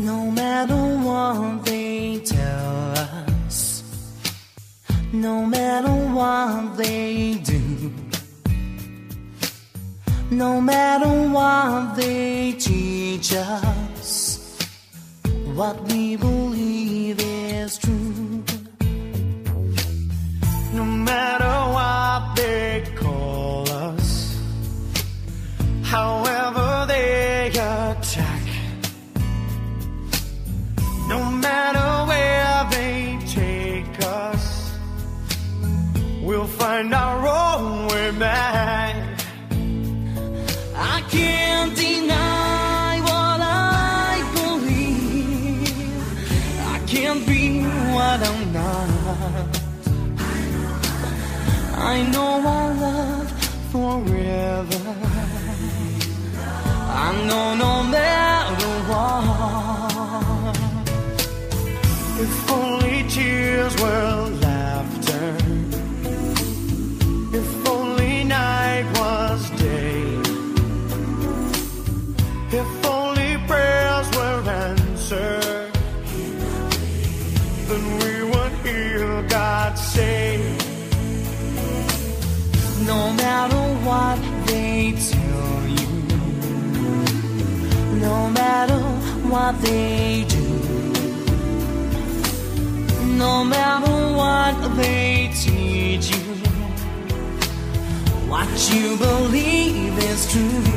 No matter what they tell us, no matter what they do, no matter what they teach us, what we believe is true. No matter I can't deny what I believe. I can't be what I'm done. I know our love forever. I know no matter what. If only prayers were answered. Then we would hear God say. No matter what they tell you, no matter what they do, no matter what they teach you, what you believe is true.